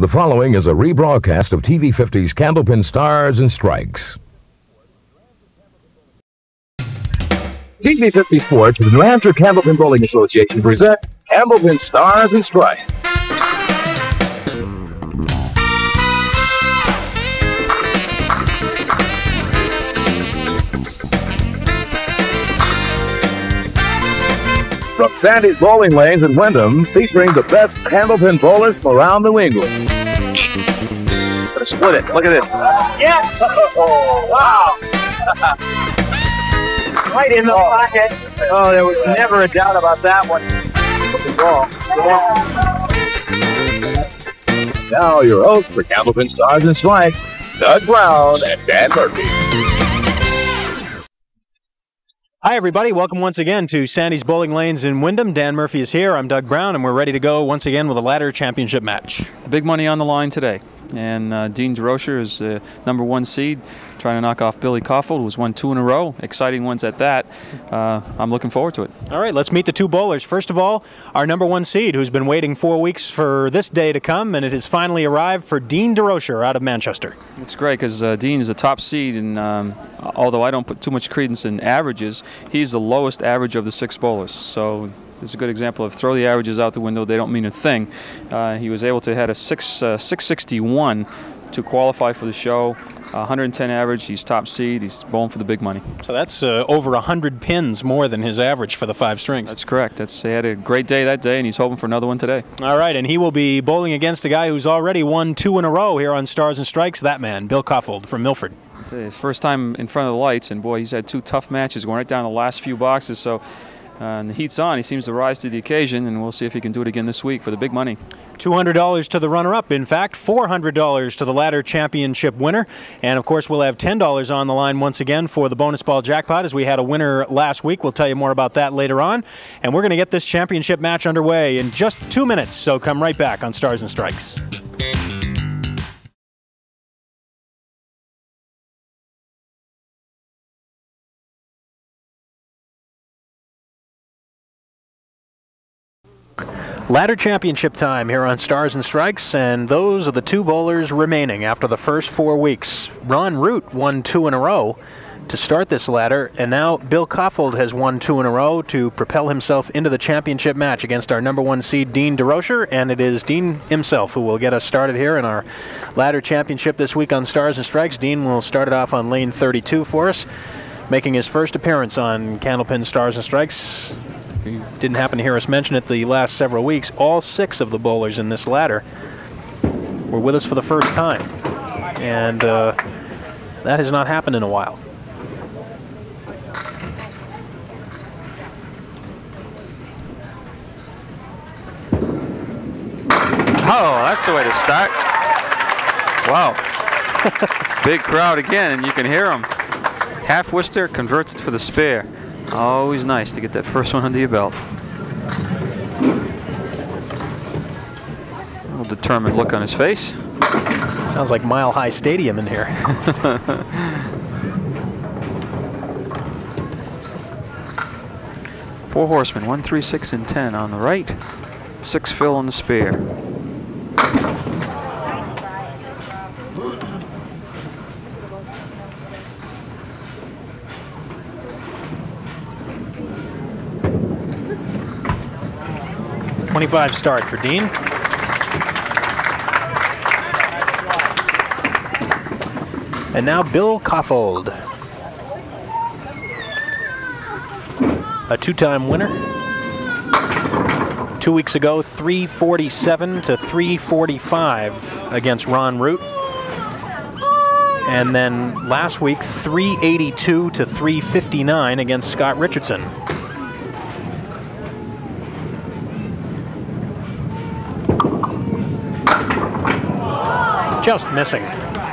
The following is a rebroadcast of TV 50's Candlepin Stars and Strikes. TV 50 Sports and the New Hampshire Candlepin Bowling Association present Candlepin Stars and Strikes. Sandy's Bowling Lanes in Windham, featuring the best candlepin bowlers from around New England. Gonna split it. Look at this. Yes! Oh, wow! right in the oh. pocket. Oh, there was never a doubt about that one. Now your hosts for Candlepin Stars and Strikes, Doug Brown and Dan Murphy. Hi, everybody. Welcome once again to Sandy's Bowling Lanes in Windham. Dan Murphy is here. I'm Doug Brown, and we're ready to go once again with a ladder championship match. The big money on the line today. And uh, Dean Durocher is the number one seed, trying to knock off Billy Kaufold, who's won two in a row. Exciting ones at that. Uh, I'm looking forward to it. All right, let's meet the two bowlers. First of all, our number one seed, who's been waiting four weeks for this day to come, and it has finally arrived for Dean Durocher out of Manchester. It's great because uh, Dean is the top seed, and um, although I don't put too much credence in averages, he's the lowest average of the six bowlers. So it's a good example of throw the averages out the window. They don't mean a thing. Uh, he was able to hit a six, uh, 661 to qualify for the show. 110 average. He's top seed. He's bowling for the big money. So that's uh, over 100 pins more than his average for the five strings. That's correct. That's he had a great day that day, and he's hoping for another one today. All right, and he will be bowling against a guy who's already won two in a row here on Stars and Strikes. That man, Bill Kaufold from Milford. It's his first time in front of the lights, and boy, he's had two tough matches going right down the last few boxes. So uh, and the heat's on. He seems to rise to the occasion, and we'll see if he can do it again this week for the big money. $200 to the runner up. In fact, $400 to the ladder championship winner. And of course, we'll have $10 on the line once again for the bonus ball jackpot as we had a winner last week. We'll tell you more about that later on. And we're going to get this championship match underway in just two minutes. So come right back on Stars and Strikes. Ladder championship time here on Stars and Strikes, and those are the two bowlers remaining after the first four weeks. Ron Root won two in a row to start this ladder, and now Bill Kaufold has won two in a row to propel himself into the championship match against our number one seed, Dean Durocher, and it is Dean himself who will get us started here in our ladder championship this week on Stars and Strikes. Dean will start it off on lane 32 for us, making his first appearance on Candlepin Stars and Strikes you didn't happen to hear us mention it the last several weeks, all six of the bowlers in this ladder were with us for the first time. And uh, that has not happened in a while. Oh, that's the way to start. Wow. Big crowd again, and you can hear them. Half Worcester converts for the spare. Always nice to get that first one under your belt. A little determined look on his face. Sounds like Mile High Stadium in here. Four horsemen, one, three, six, and ten on the right. Six fill on the spare. 25 start for Dean. And now Bill Kaufold. A two-time winner. Two weeks ago, 347 to 345 against Ron Root. And then last week, 382 to 359 against Scott Richardson. Just missing.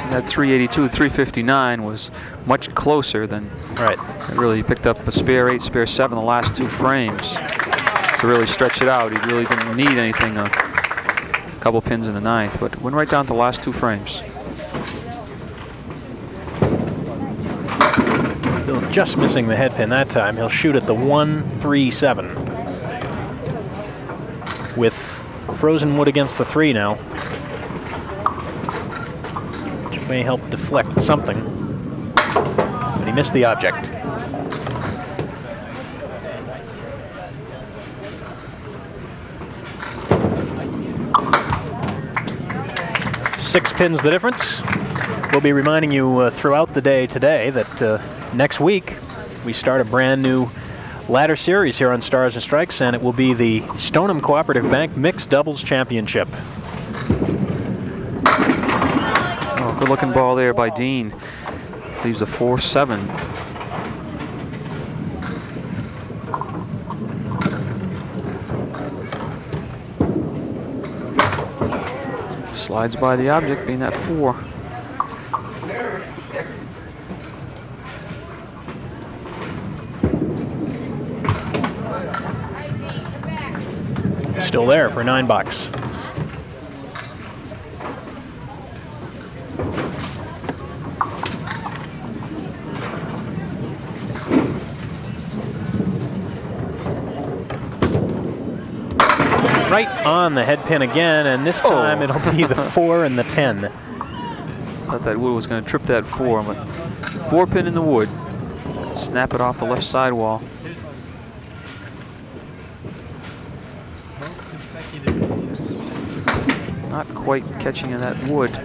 That 382, 359 was much closer than. Right. Really picked up a spare eight, spare seven the last two frames to really stretch it out. He really didn't need anything, a couple pins in the ninth, but went right down to the last two frames. Bill just missing the head pin that time. He'll shoot at the 137 with frozen wood against the three now. May help deflect something. But he missed the object. Six pins the difference. We'll be reminding you uh, throughout the day today that uh, next week we start a brand new ladder series here on Stars and Strikes, and it will be the Stoneham Cooperative Bank Mixed Doubles Championship. Oh, good looking ball there by Dean. Leaves a 4 7. Slides by the object, being that 4. Still there for nine bucks. Right on the head pin again, and this oh. time Oh. it'll be the four and the ten. Thought that wood was going to trip that 4, but 4 pin in the wood. Snap it off the left sidewall. Not quite catching in that wood.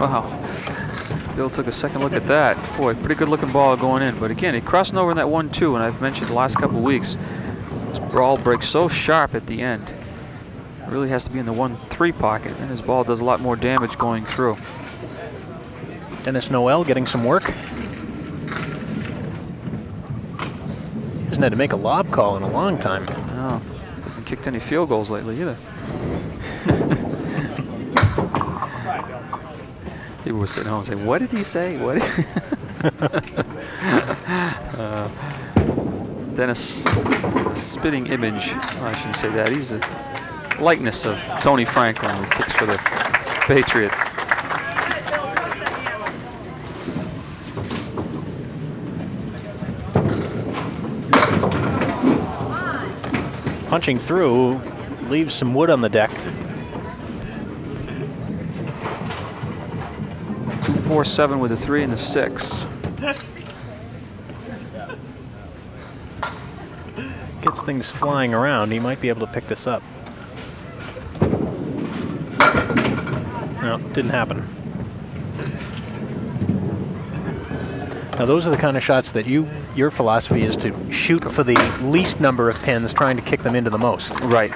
Wow. Bill took a second look at that. Boy, pretty good looking ball going in. But again, it crossing over in that 1-2, and I've mentioned the last couple weeks, this ball breaks so sharp at the end. It really has to be in the 1-3 pocket, and his ball does a lot more damage going through. Dennis Noel getting some work. He hasn't had to make a lob call in a long time. No, hasn't kicked any field goals lately either. People were sitting home saying, "What did he say? What?" did-" uh, Dennis, spitting image. I shouldn't say that. He's a likeness of Tony Franklin, who kicks for the Patriots. Punching through leaves some wood on the deck. Four, seven with a three and a six. Gets things flying around. He might be able to pick this up. No, didn't happen. Now those are the kind of shots that you your philosophy is to shoot for the least number of pins, trying to kick them into the most. Right.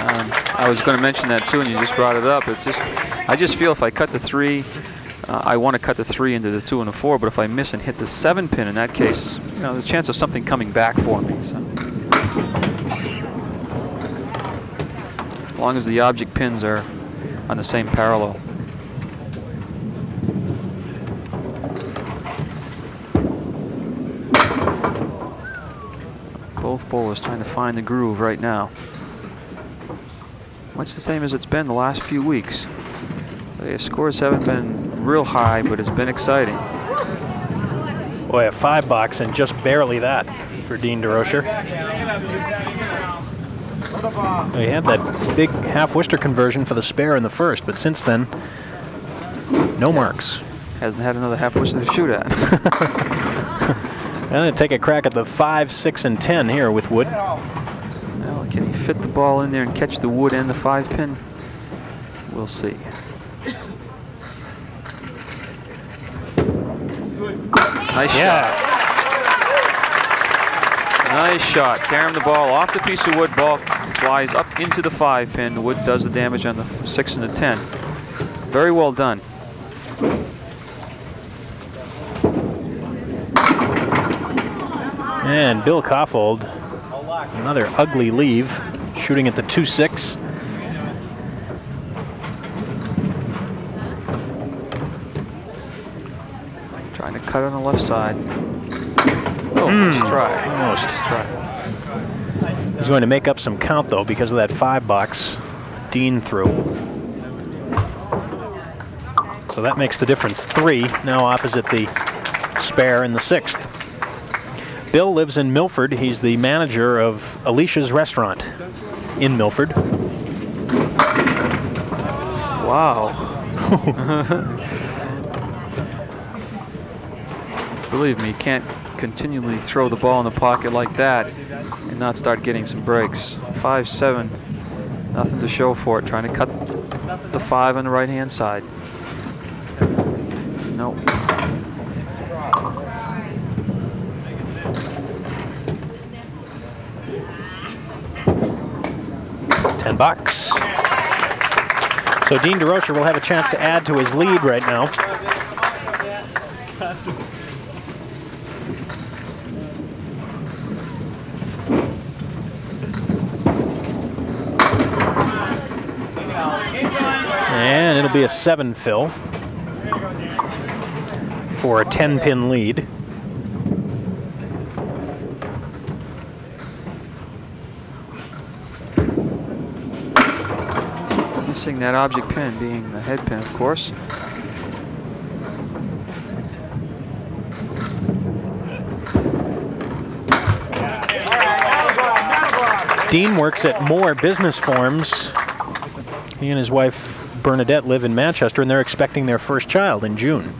Um, I was going to mention that too, and you just brought it up. It just, I just feel if I cut the three, uh, I want to cut the three into the two and the four. But if I miss and hit the seven pin, in that case, you know, there's a chance of something coming back for me. So. As long as the object pins are on the same parallel. Both bowlers trying to find the groove right now. Much the same as it's been the last few weeks. The scores haven't been real high, but it's been exciting. Boy, a five box and just barely that for Dean Durocher. He had that big half Worcester conversion for the spare in the first, but since then, no marks. Hasn't had another half Worcester to shoot at. And then take a crack at the five, six, and ten here with Wood. well, can he fit the ball in there and catch the wood and the five pin? We'll see. Nice shot. Nice shot. Carrying the ball off the piece of wood. Ball flies up into the five pin. Wood does the damage on the six and the ten. Very well done. And Bill Kaufold, another ugly leave, shooting at the 2 6. Trying to cut on the left side. Oh, Mm. nice try. Almost. Nice try. He's going to make up some count, though, because of that five box Dean threw. So that makes the difference three, now opposite the spare in the sixth. Bill lives in Milford. He's the manager of Alicia's Restaurant in Milford. Wow. Believe me, you can't continually throw the ball in the pocket like that and not start getting some breaks. Five, seven, nothing to show for it. Trying to cut the five on the right hand side. Nope. Ten bucks. So Dean Durocher will have a chance to add to his lead right now. It'll be a seven fill for a 10 pin lead. Missing that object pin being the head pin, of course. Dean works at Moore Business Forms. He and his wife Bernadette live in Manchester, and they're expecting their first child in June.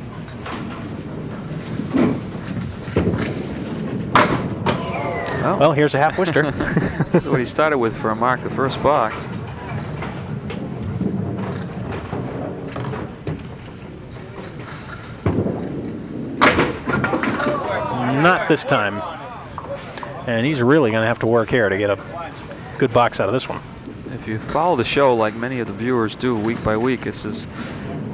Oh, Well, here's a half Worcester. this is what he started with for a mark, the first box. Not this time. And he's really going to have to work here to get a good box out of this one. If you follow the show like many of the viewers do week by week, this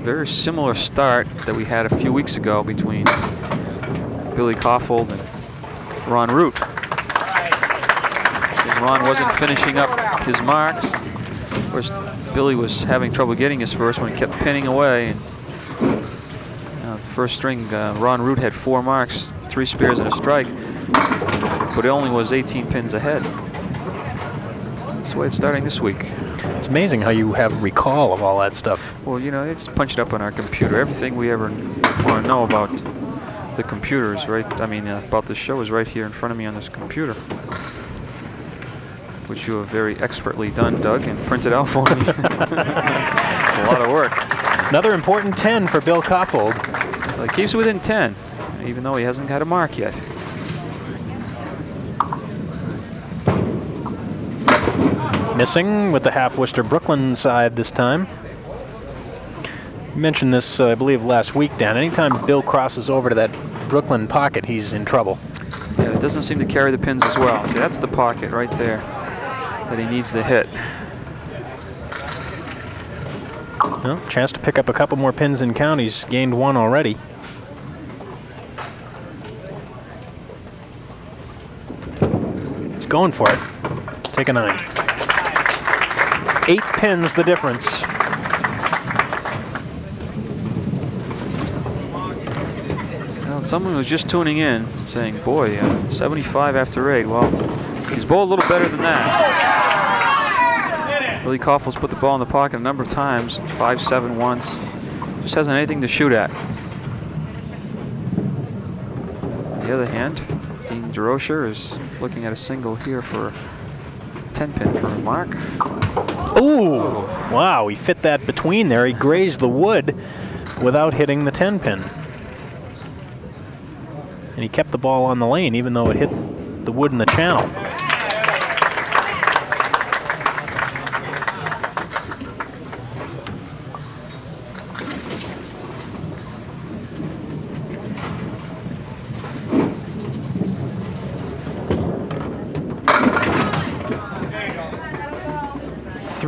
very similar start that we had a few weeks ago between Billy Kaufold and Ron Root. So Ron wasn't finishing up his marks. Of course, Billy was having trouble getting his first one, kept pinning away. And, uh, first string, uh, Ron Root had four marks, three spears and a strike, but it only was 18 pins ahead. It's starting this week. It's amazing how you have recall of all that stuff. Well, you know, they just punch it up on our computer. Everything we ever want to know about the computer is right. I mean, uh, about this show is right here in front of me on this computer, which you have very expertly done, Doug, and printed out for me. a lot of work. Another important 10 for Bill Kaufold. Well, he keeps it within 10, even though he hasn't got a mark yet. Missing with the half Worcester Brooklyn side this time. Mentioned this, uh, I believe, last week, Dan. Anytime Bill crosses over to that Brooklyn pocket, he's in trouble. Yeah, it doesn't seem to carry the pins as well. See, that's the pocket right there that he needs to hit. Well, chance to pick up a couple more pins in count. He's gained one already. He's going for it. Take a nine. Eight pins the difference. Well, someone who's just tuning in saying, boy, uh, 75 after eight. Well, he's bowled a little better than that. Billy Kaufold's put the ball in the pocket a number of times, 5-7 once. Just hasn't anything to shoot at. On the other hand, Dean Durocher is looking at a single here for 10 pin for a mark. Ooh! Wow, he fit that between there. He grazed the wood without hitting the 10 pin. And he kept the ball on the lane even though it hit the wood in the channel.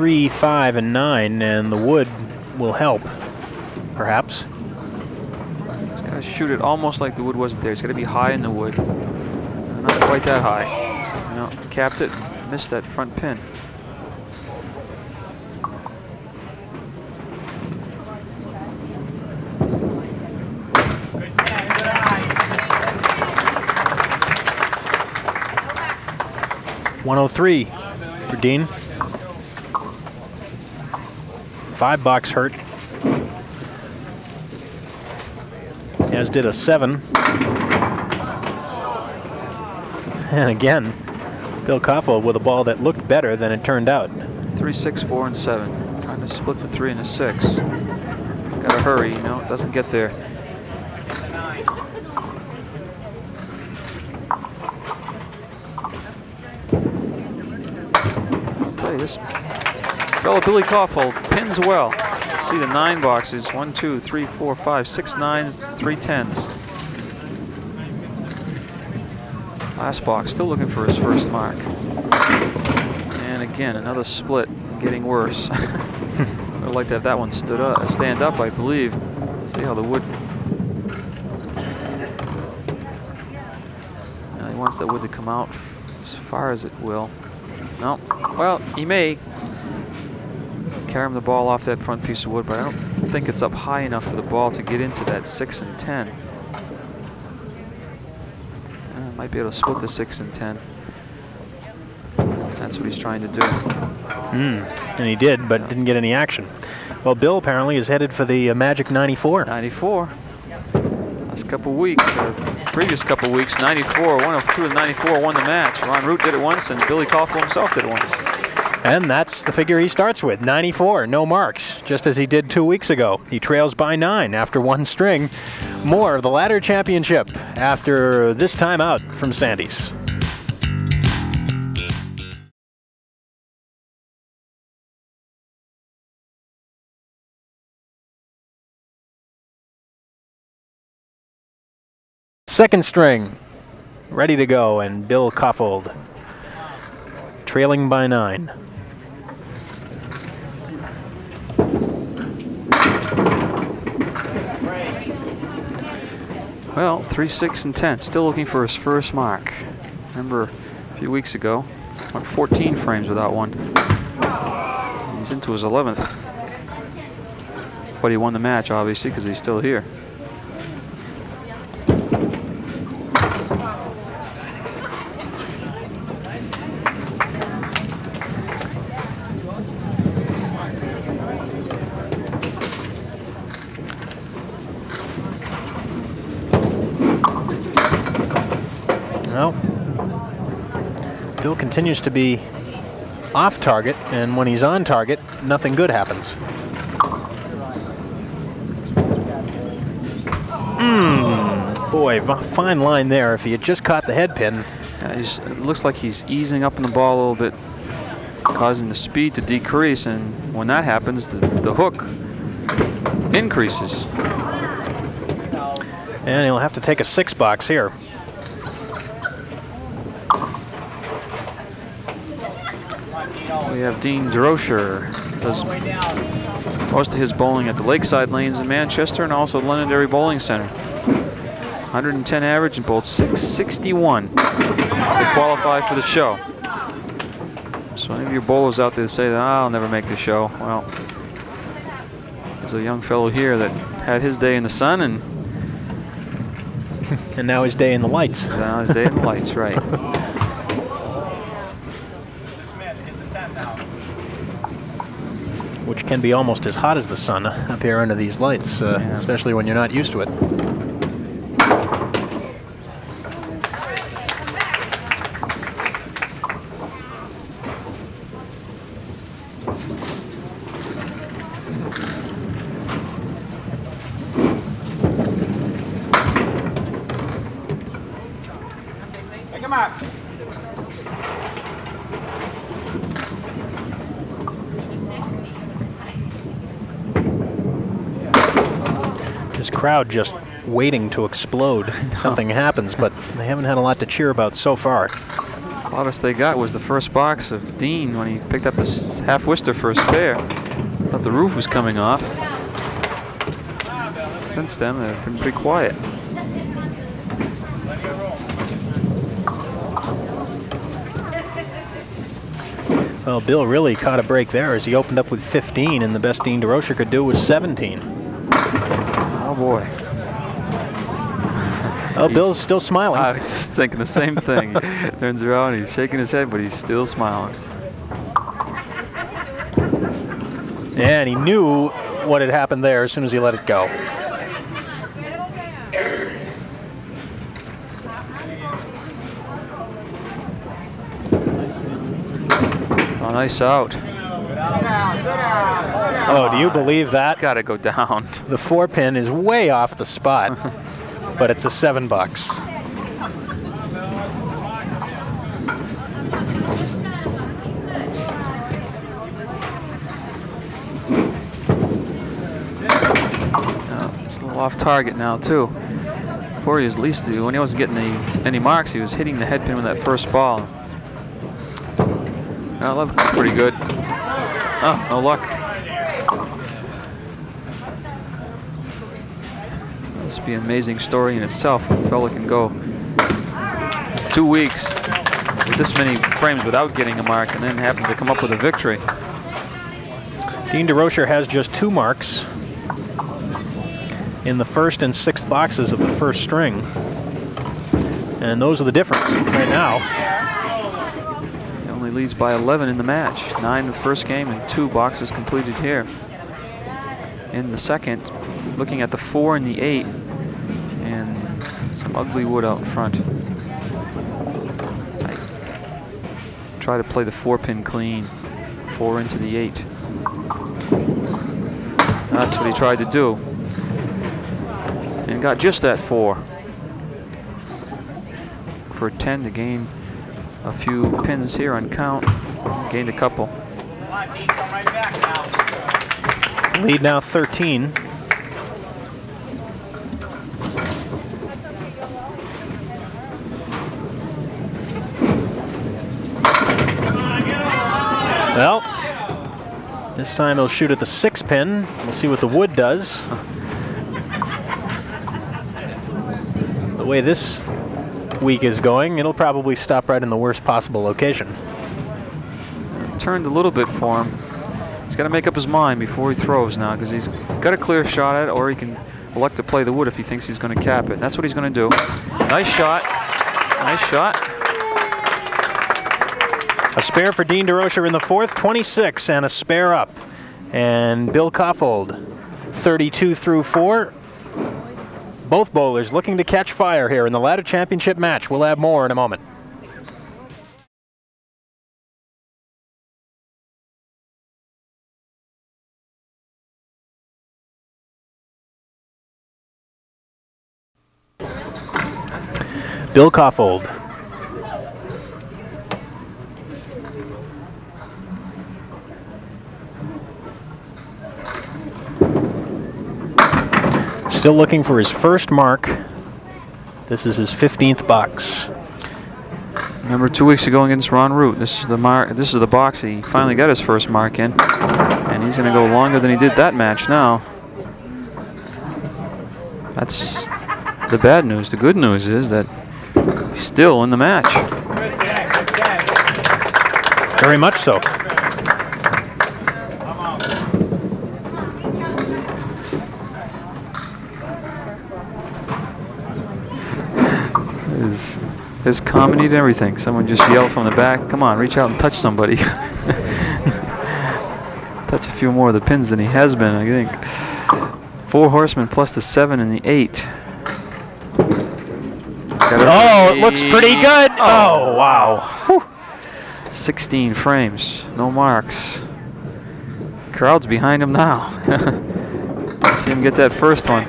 Three, five, and nine, and the wood will help, perhaps. He's got to shoot it almost like the wood wasn't there. Got to be high in the wood. Uh, not quite that high. No, capped it, missed that front pin. 103 for Dean. Five bucks hurt. As did a seven. And again, Bill Kaufold with a ball that looked better than it turned out. Three, six, four, and seven. Trying to split the three and the six. Gotta hurry, you know, it doesn't get there. I'll tell you, this fellow Billy Kaufold pins well. See the nine boxes. One, two, three, four, five, six nines, three tens. Last box, still looking for his first mark. And again, another split, getting worse. I'd like to have that one stood up, stand up, I believe. See how the wood. Now he wants that wood to come out as far as it will. No, well, he may carry him the ball off that front piece of wood, but I don't think it's up high enough for the ball to get into that six and 10. Uh, might be able to split the six and 10. That's what he's trying to do. Mm, and he did, but didn't get any action. Well, Bill apparently is headed for the uh, Magic 94. 94. Last couple weeks, uh, previous couple weeks, 94, 102 and 94 won the match. Ron Root did it once, and Billy Kaufold himself did it once. And that's the figure he starts with 94, no marks, just as he did two weeks ago. He trails by nine after one string. More of the ladder championship after this time out from Sandy's. Second string, ready to go, and Bill Kaufold trailing by nine. Well, three, six, and 10. Still looking for his first mark. Remember a few weeks ago, went 14 frames without one. He's into his 11th. But he won the match, obviously, because he's still here. Well, Bill continues to be off target, and when he's on target, nothing good happens. Mmm, boy, fine line there. If he had just caught the head pin. Yeah, it looks like he's easing up in the ball a little bit, causing the speed to decrease, and when that happens, the, the hook increases. And he'll have to take a six box here. We have Dean Durocher, does most of his bowling at the Lakeside Lanes in Manchester and also the Londonderry Bowling Center. 110 average and bowled 661 to qualify for the show. So any of your bowlers out there that say that I'll never make the show, well, there's a young fellow here that had his day in the sun and and now his day in the lights. Now his day in the lights, right. which can be almost as hot as the sun up here under these lights, uh, yeah. especially when you're not used to it. Crowd just waiting to explode. Something happens, but they haven't had a lot to cheer about so far. The loudest they got was the first box of Dean when he picked up this half Worcester first pair. Thought the roof was coming off. Since then, they've been pretty quiet. Well, Bill really caught a break there as he opened up with 15, and the best Dean Durocher could do was 17 boy. Oh, Bill's still smiling. I was just thinking the same thing. Turns around, he's shaking his head, but he's still smiling. Yeah, and he knew what had happened there as soon as he let it go. Oh, nice out. Oh, do you believe that? Got to go down. The four pin is way off the spot, but it's a seven bucks. Oh, it's a little off target now too. Before he was least when he wasn't getting any, any marks, he was hitting the head pin with that first ball. That looks pretty good. Oh, no luck. This would be an amazing story in itself. A fella can go two weeks with this many frames without getting a mark and then happen to come up with a victory. Dean Durocher has just two marks in the first and sixth boxes of the first string. And those are the difference right now. Leads by 11 in the match. Nine in the first game and two boxes completed here. In the second, looking at the four and the eight and some ugly wood out front. I try to play the four pin clean, four into the eight. That's what he tried to do. And got just that four. For 10 to gain a few pins here on count. Gained a couple. Lead now 13. Well, this time he'll shoot at the six pin. We'll see what the wood does. The way this week is going, it'll probably stop right in the worst possible location. Turned a little bit for him. He's got to make up his mind before he throws now because he's got a clear shot at it or he can elect to play the wood if he thinks he's going to cap it. That's what he's going to do. Nice shot. Nice shot. A spare for Dean Durocher in the fourth, 26, and a spare up. And Bill Kaufold, 32 through four. Both bowlers looking to catch fire here in the ladder championship match. We'll have more in a moment. Bill Kaufold. Still looking for his first mark. This is his 15th box. Remember two weeks ago against Ron Root. This is the mark. This is the box he finally got his first mark in, and he's going to go longer than he did that match now. That's the bad news. The good news is that he's still in the match. Very much so. There's, comedy and everything. Someone just yelled from the back, come on, reach out and touch somebody. touch a few more of the pins than he has been, I think. Four horsemen plus the seven and the eight. Oh, it looks pretty good. Oh, oh, wow. Whew. 16 frames, no marks. Crowd's behind him now. See him get that first one.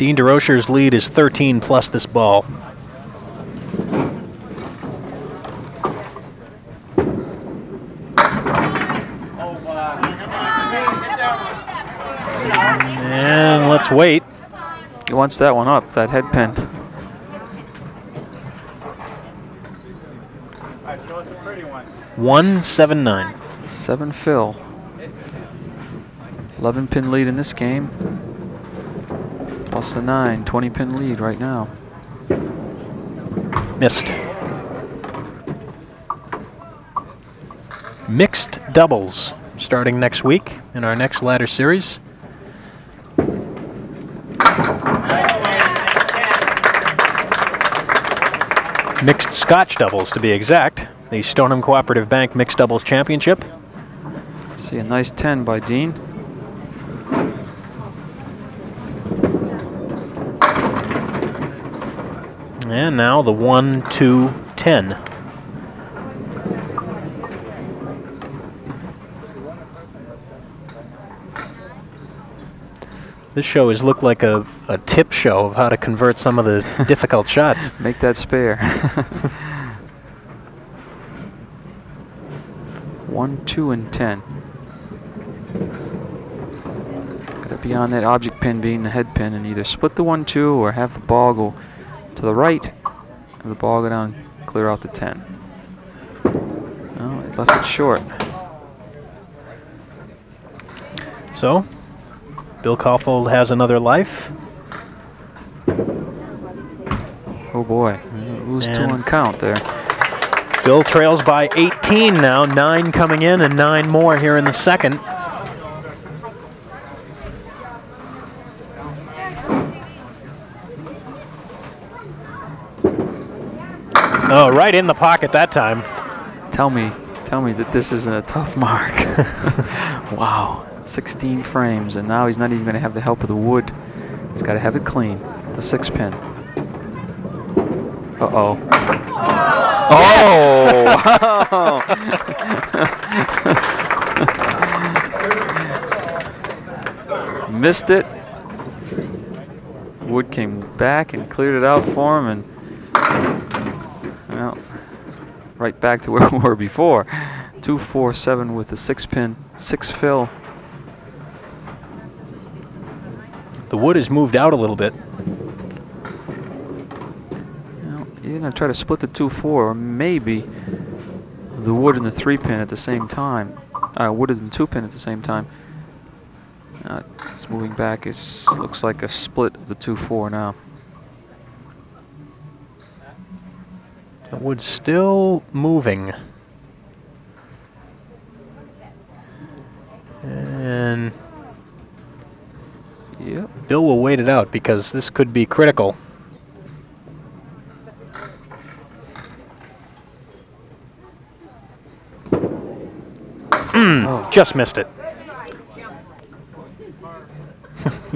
Dean Durocher's lead is 13 plus this ball. And let's wait. He wants that one up, that head pin. One seven nine. Seven fill. 11 pin lead in this game. Plus the nine, 20 pin lead right now. Missed. Mixed doubles. starting next week in our next ladder series. Mixed Scotch doubles, to be exact. The Stoneham Cooperative Bank Mixed Doubles Championship. See a nice 10 by Dean. And now the 1 2 10. This show has looked like a, a tip show of how to convert some of the difficult shots. Make that spare. One, two, and ten. Gotta be on that object pin being the head pin and either split the one, two, or have the ball go to the right, have the ball go down, clear out the ten. No, it left it short. So, Bill Kaufold has another life. Oh boy, lose two And- on count there. Bill trails by 18 now, nine coming in and nine more here in the second. Oh, right in the pocket that time. Tell me, tell me that this isn't a tough mark. wow, 16 frames, and now he's not even going to have the help of the wood. He's got to have it clean. The six pin. Uh oh. Oh! Missed it. Wood came back and cleared it out for him, and well, right back to where we were before. Two, four, seven with the six pin, six fill. The wood has moved out a little bit. You know, either gonna try to split the two, four, or maybe the wood and the three pin at the same time. Uh, wood and the two pin at the same time. Uh, it's moving back. It looks like a split of the two, four now. Wood's still moving. And Yep. Bill will wait it out because this could be critical. Mm, Just missed it.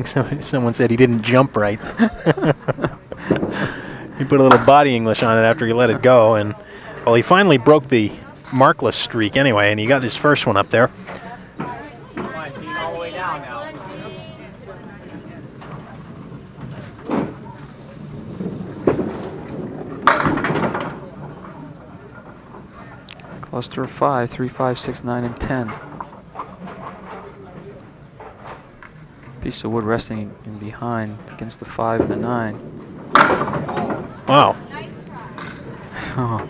So- Someone said he didn't jump right. he put a little body English on it after he let it go, and well, he finally broke the markless streak anyway, and he got his first one up there. Cluster of five, three, five, six, nine, and ten. Piece of wood resting in behind against the five and the nine. Wow. Oh.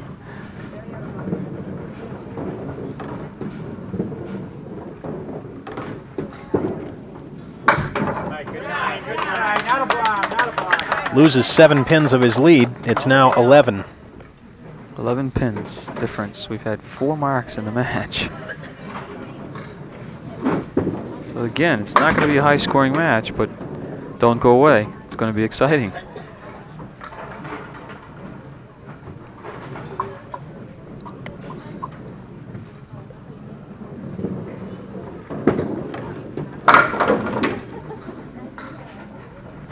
Loses seven pins of his lead. It's now 11. 11 pins difference. We've had four marks in the match. So again, it's not going to be a high scoring match, but don't go away. It's going to be exciting.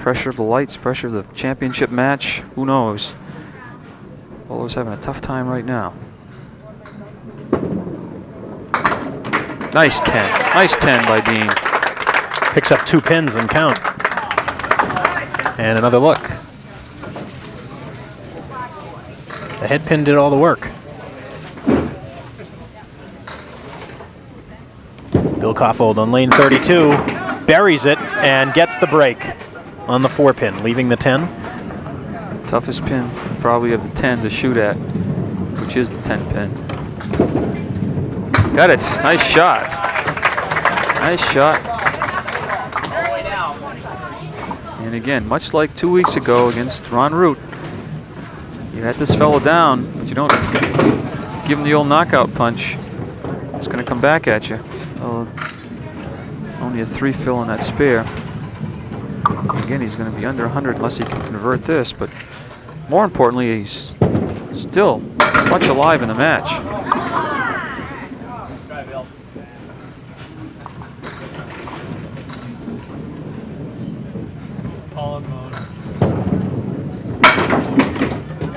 Pressure of the lights, pressure of the championship match. Who knows? Bowler's having a tough time right now. Nice 10. Nice 10 by Dean. Picks up two pins and count. And another look. The head pin did all the work. Bill Kaufold on lane 32 buries it and gets the break on the four pin, leaving the 10. Toughest pin probably of the 10 to shoot at, which is the 10 pin. Got it. Nice shot. Nice shot. And again, much like two weeks ago against Ron Root, you had this fellow down, but you don't give him the old knockout punch. It's going to come back at you. Only a three fill in that spare. Again, he's going to be under 100 unless he can convert this, but more importantly, he's still much alive in the match.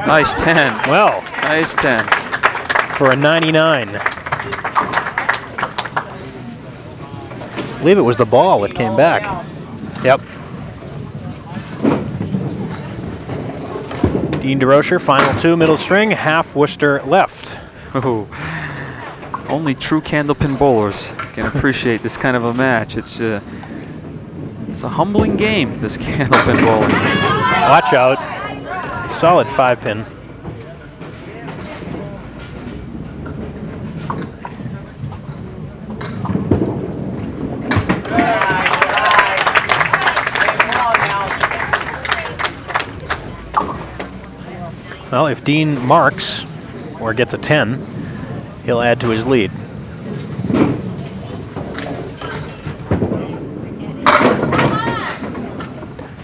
Nice 10. Well, Nice 10. for a 99. believe it was the ball that came back. Yep. Dean Durocher, final two, middle string, half Worcester left. Ooh. Only true candlepin bowlers can appreciate this kind of a match. It's a, it's a humbling game, this candlepin bowling. Watch out. Solid five pin. Well, if Dean marks or gets a 10, he'll add to his lead.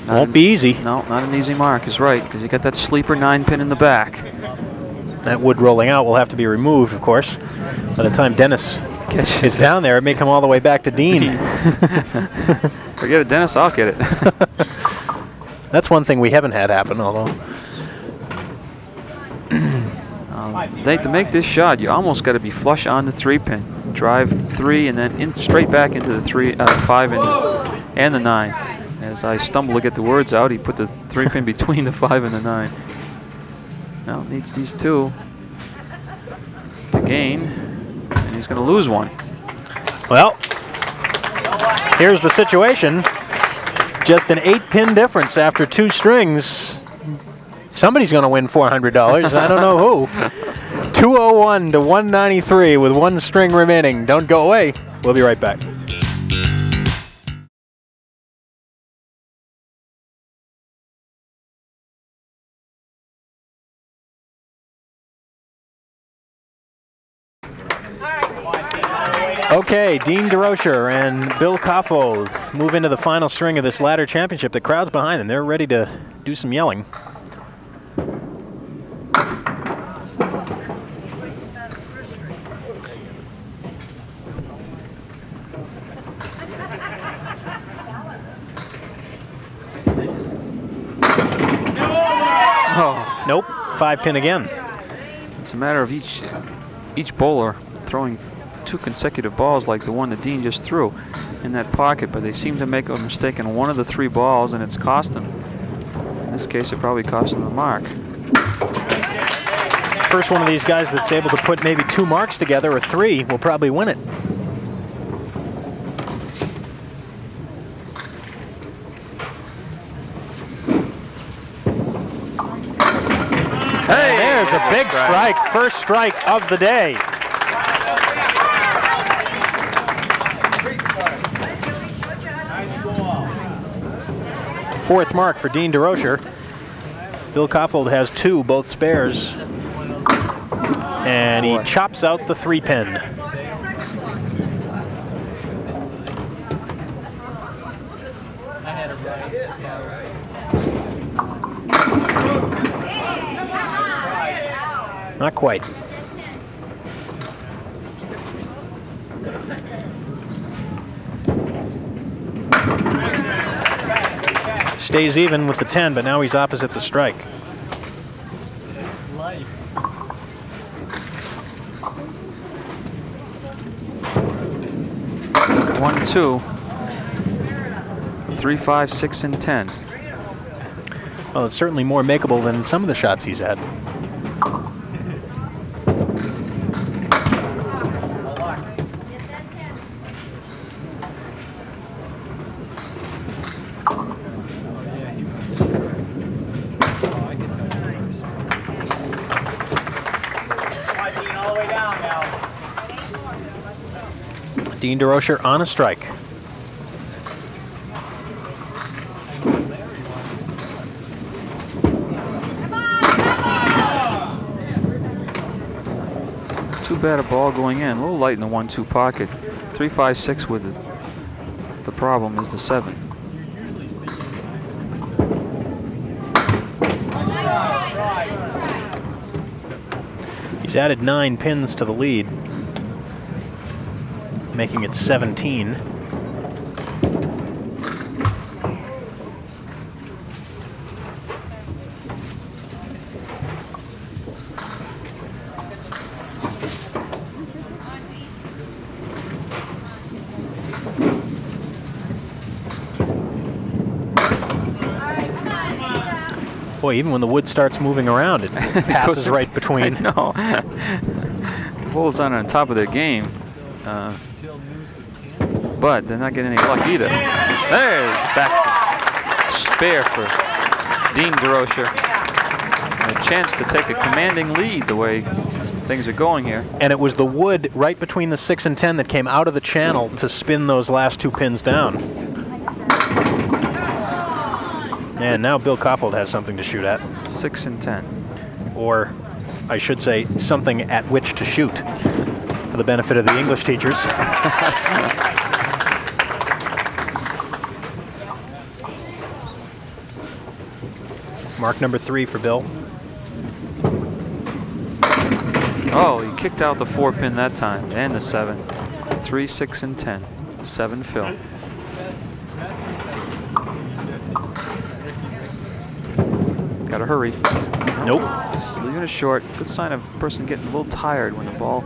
Won't be easy. No, not an easy mark is right, because you got that sleeper nine pin in the back. That wood rolling out will have to be removed, of course. By the time Dennis Catches is down there, it may come all the way back to Dean. Forget it, Dennis, I'll get it. That's one thing we haven't had happen, although. They, to make this shot, you almost got to be flush on the three pin. Drive three and then in, straight back into the three, uh, five and, and the nine. As I stumble to get the words out, he put the three pin between the five and the nine. Now needs these two to gain, and he's going to lose one. Well, here's the situation. Just an eight pin difference after two strings. Somebody's going to win $400. I don't know who. 201 to 193 with one string remaining. Don't go away. We'll be right back. Okay, Dean Durocher and Bill Kaufold move into the final string of this ladder championship. The crowd's behind them. They're ready to do some yelling. Oh, Nope, five pin again. it's a matter of each each bowler throwing two consecutive balls like the one that Dean just threw in that pocket, but they seem to make a mistake in one of the three balls, and it's cost them. In this case, it probably cost them the mark. First one of these guys that's able to put maybe two marks together or three will probably win it. Hey, There's a big strike. First strike of the day. Fourth mark for Dean Durocher. Bill Kaufold has two, both spares. And he chops out the three pin. Not quite. Stays even with the 10, but now he's opposite the strike. One, two, three, five, six, and ten. Well, it's certainly more makeable than some of the shots he's had. Durocher on a strike. Too bad a ball going in. A little light in the one-two pocket. three, five, six with it. The problem is the seven. He's added nine pins to the lead, making it 17. Boy, even when the wood starts moving around, it passes right between. No. the Bulls aren't on top of their game. Uh, but they're not getting any luck either. There's back spare for Dean Durocher. And a chance to take a commanding lead the way things are going here. And it was the wood right between the 6 and 10 that came out of the channel to spin those last two pins down. And now Bill Kaufold has something to shoot at, Six and ten. or I should say, something at which to shoot for the benefit of the English teachers. Mark number three for Bill. Oh, he kicked out the four pin that time and the seven. Three, six, and ten. Seven fill. Gotta hurry. Nope. Just leaving it short. Good sign of a person getting a little tired when the ball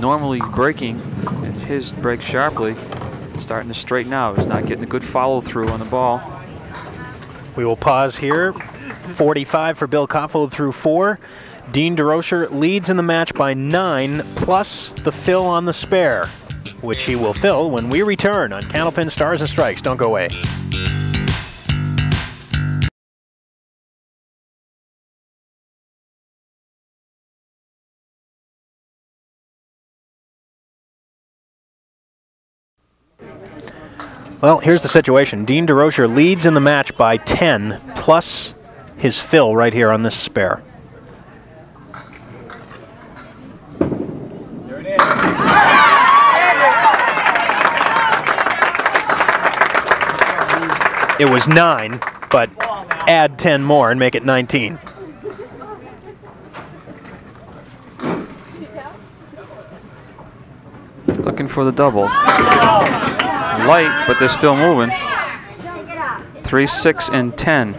normally breaking and his breaks sharply. Starting to straighten out. He's not getting a good follow through on the ball. We will pause here. 45 for Bill Kaufold through four. Dean Durocher leads in the match by nine, plus the fill on the spare, which he will fill when we return on Candlepin Stars and Strikes. Don't go away. Well, here's the situation. Dean Durocher leads in the match by 10, plus his fill right here on this spare. It was nine, but add 10 more and make it 19. Looking for the double. Oh! Light, but they're still moving. Three, six, and ten.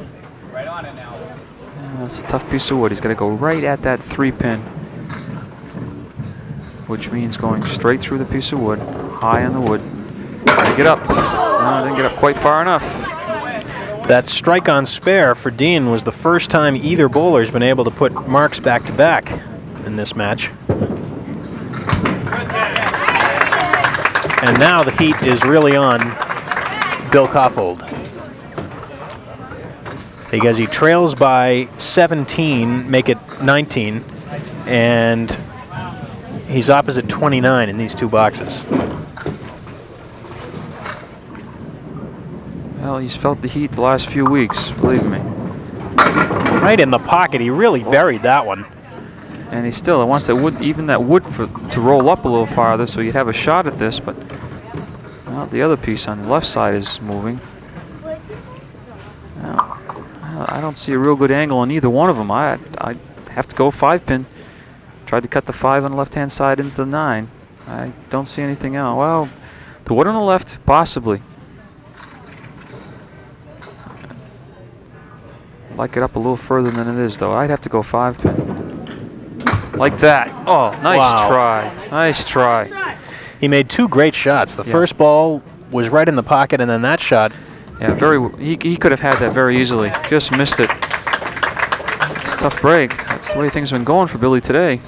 That's a tough piece of wood. He's got to go right at that three pin, which means going straight through the piece of wood, high on the wood. Gotta get up. No, didn't get up quite far enough. That strike on spare for Dean was the first time either bowler's been able to put marks back to back in this match. And now the heat is really on Bill Kaufold. Because he trails by 17, make it 19, and he's opposite 29 in these two boxes. Well, he's felt the heat the last few weeks, believe me. Right in the pocket, he really buried that one. And he still wants that wood, even that wood, for, to roll up a little farther, so you'd have a shot at this. But well, the other piece on the left side is moving. Well, I don't see a real good angle on either one of them. I I have to go five pin. Tried to cut the five on the left hand side into the nine. I don't see anything else. Well, the wood on the left, possibly. Like it up a little further than it is, though. I'd have to go five pin. Like that. Oh, nice Wow. try. Nice try. He made two great shots. The Yeah. first ball was right in the pocket, and then that shot, Yeah, very. He, he could have had that very easily. Just missed it. It's a tough break. That's the way things have been going for Billy today.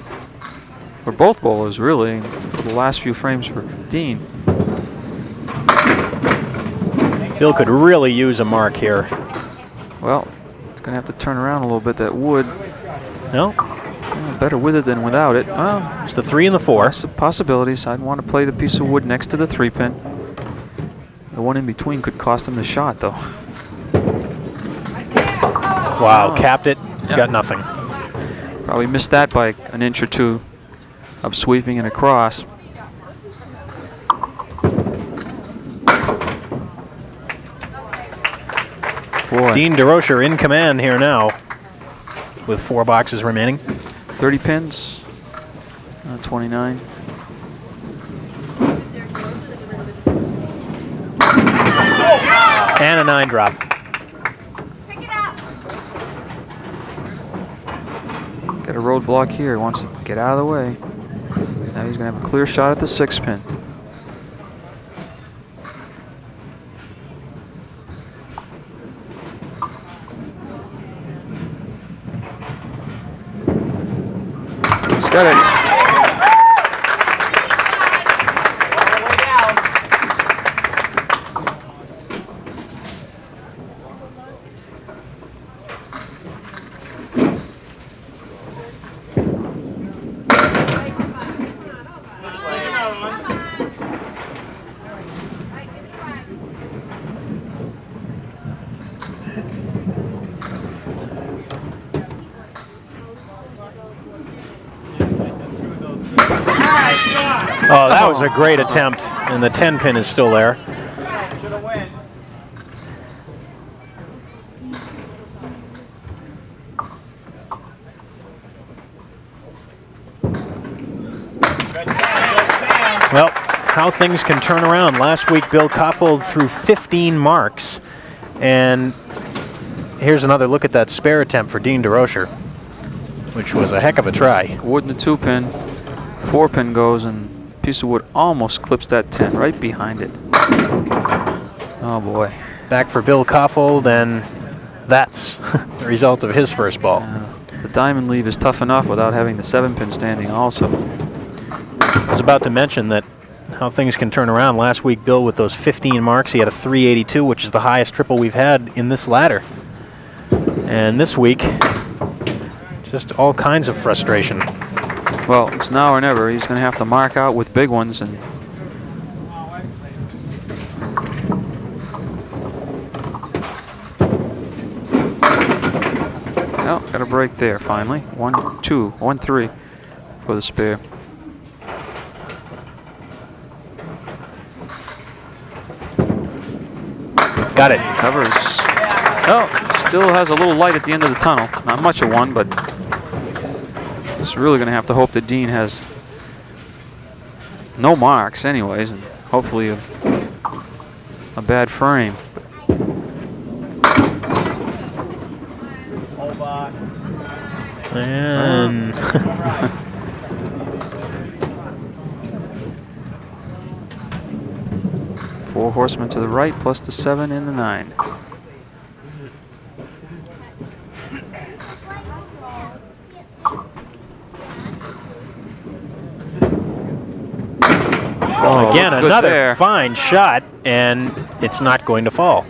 For both bowlers, really. For the last few frames for Dean. Bill could really use a mark here. Well, it's going to have to turn around a little bit. That wood. No, better with it than without it. Well, it's the three and the four. possibilities. I'd want to play the piece of wood next to the three pin. The one in between could cost him the shot, though. Wow, oh. capped it, yep. got nothing. Probably missed that by an inch or two of sweeping and across. Boy. Dean Durocher in command here now with four boxes remaining. 30 pins, uh, 29. And a nine drop. Got a roadblock here. He wants to get out of the way. Now he's going to have a clear shot at the six pin. He's was a great attempt, and the 10 pin is still there. Well, how things can turn around. Last week, Bill Kaufold threw 15 marks, and here's another look at that spare attempt for Dean Durocher, which was a heck of a try. Wood in the two pin. Four pin goes and piece of wood almost clips that 10 right behind it. Oh boy. Back for Bill Kaufold, and that's the result of his first ball. The diamond leave is tough enough without having the seven pin standing also. I was about to mention that how things can turn around. Last week, Bill, with those 15 marks, he had a 382, which is the highest triple we've had in this ladder. And this week, just all kinds of frustration. Well, it's now or never. He's going to have to mark out with big ones and Oh, got a break there finally. One, two, one, three for the spare. Got it. Covers. Oh, still has a little light at the end of the tunnel. Not much of one, but it's really going to have to hope that Dean has no marks anyways, and hopefully a, a bad frame. And Four horsemen to the right, plus the seven and the nine. Oh, again, looked good another there. fine shot, and it's not going to fall.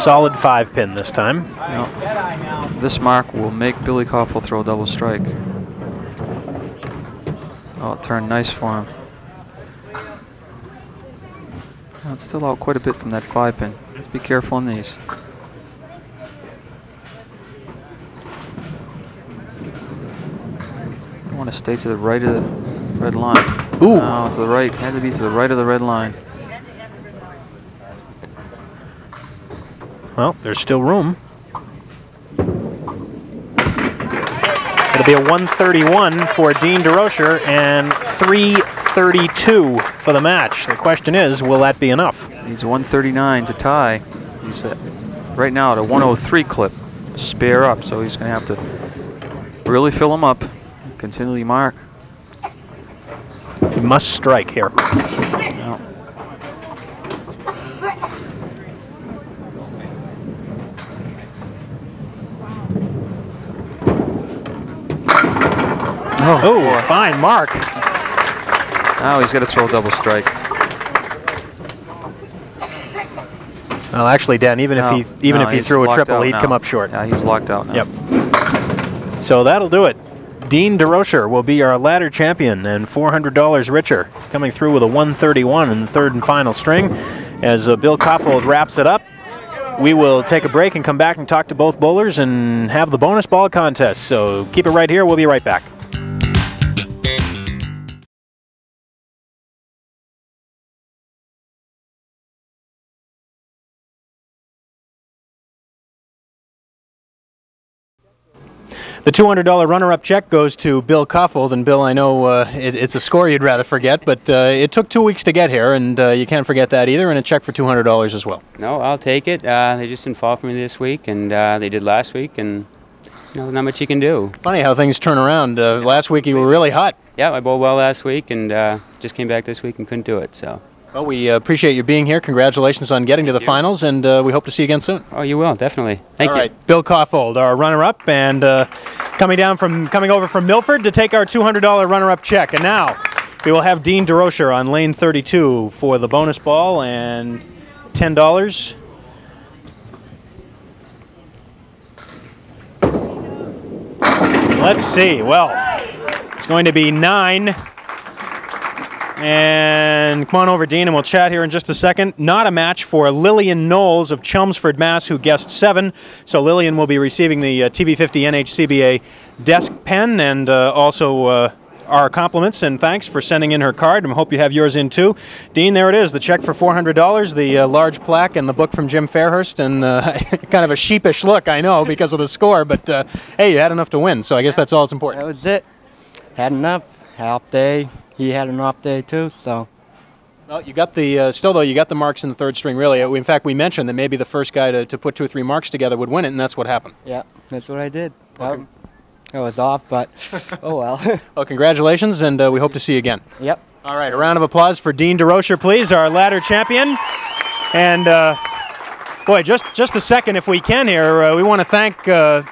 Solid five pin this time. This mark will make Billy Kaufold throw a double strike. Oh, it turned nice for him. Now it's still out quite a bit from that five pin. Be careful on these. I want to stay to the right of the red line. Ooh. No, to the right. Had to be to the right of the red line. Well, there's still room. It'll be a 131 for Dean Durocher and 332 for the match. The question is, will that be enough? He's 139 to tie. He's at, right now at a 103 clip. Spare up, so he's going to have to really fill him up. Continually mark. He must strike here. No. Oh, fine mark. Now he's got to throw a double strike. Well, actually, Dan, even No, if he even no, if he threw a triple, he'd now. come up short. Yeah, he's locked out now. Yep. So that'll do it. Dean Durocher will be our ladder champion and $400 richer, coming through with a 131 in the third and final string. As uh, Bill Kaufold wraps it up, we will take a break and come back and talk to both bowlers and have the bonus ball contest. So keep it right here. We'll be right back. The $200 runner-up check goes to Bill Kaufold, and Bill, I know uh, it, it's a score you'd rather forget, but uh, it took two weeks to get here, and uh, you can't forget that either, and a check for $200 as well. No, I'll take it. Uh, they just didn't fall for me this week, and uh, they did last week, and you know, not much you can do. Funny how things turn around. Uh, last week you were really hot. Yeah, I bowled well last week, and just came back this week and couldn't do it. So. Well, we appreciate you being here. Congratulations on getting to the you. finals, and we hope to see you again soon. Oh, you will definitely. Thank All you. right, Bill Kaufold, our runner-up, and coming down from coming over from Milford to take our $200 runner-up check. And now we will have Dean Durocher on lane 32 for the bonus ball and $10. Let's see. Well, it's going to be nine. And come on over, Dean, and we'll chat here in just a second. Not a match for Lillian Knowles of Chelmsford, Mass., who guessed seven. So Lillian will be receiving the uh, TV50 NHCBA desk pen and uh, also uh, our compliments and thanks for sending in her card. And we hope you have yours in too. Dean, there it is, the check for $400, the uh, large plaque, and the book from Jim Fairhurst. And uh, kind of a sheepish look, I know, because of the score, but uh, hey, you had enough to win, so I guess that's all that's important. That was it. Had enough. Half day, he had an off day too, so. Well, you got the uh, still though you got the marks in the third string. Really, in fact, we mentioned that maybe the first guy to, to put two or three marks together would win it, and that's what happened. Yeah, that's what I did. Okay. I was off, but oh well. well, congratulations, and uh, we hope to see you again. Yep. All right, a round of applause for Dean Durocher, please, our ladder champion. And uh, boy, just just a second, if we can here, uh, we want to thank uh,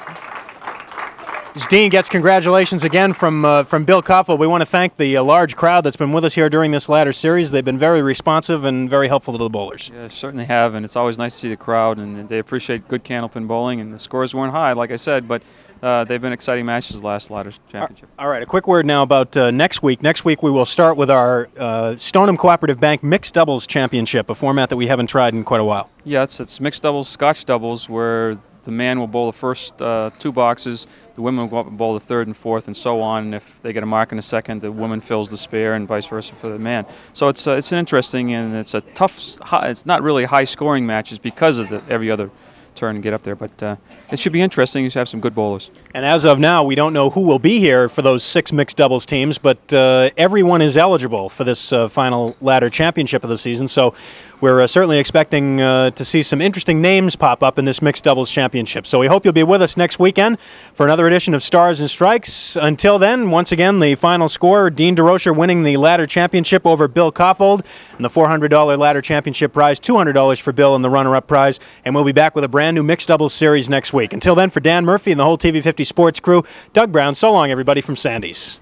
Dean gets congratulations again from uh, from Bill Kaufold, we want to thank the uh, large crowd that's been with us here during this ladder series. They've been very responsive and very helpful to the bowlers. Yeah, certainly have, and it's always nice to see the crowd, and they appreciate good candlepin bowling. And the scores weren't high, like I said, but uh, they've been exciting matches the last ladder championship. All right, a quick word now about uh, next week. Next week we will start with our uh, Stoneham Cooperative Bank Mixed Doubles Championship, a format that we haven't tried in quite a while. Yeah, it's, it's mixed doubles, Scotch doubles, where the man will bowl the first uh, two boxes, the women will go up and bowl the third and fourth, and so on. And if they get a mark in the second, the woman fills the spare, and vice versa for the man. So it's uh, it's an interesting and it's a tough. It's not really high scoring matches because of the, every other turn and get up there. But uh, it should be interesting. You should have some good bowlers. And as of now, we don't know who will be here for those six mixed doubles teams, but uh, everyone is eligible for this uh, final ladder championship of the season. So we're uh, certainly expecting uh, to see some interesting names pop up in this mixed doubles championship. So we hope you'll be with us next weekend for another edition of Stars and Strikes. Until then, once again, the final score Dean Durocher winning the ladder championship over Bill Kaufold, and the $400 ladder championship prize, $200 for Bill, and the runner up prize. And we'll be back with a brand new mixed doubles series next week. Until then, for Dan Murphy and the whole TV50 Sports crew, Doug Brown, so long, everybody from Sandy's.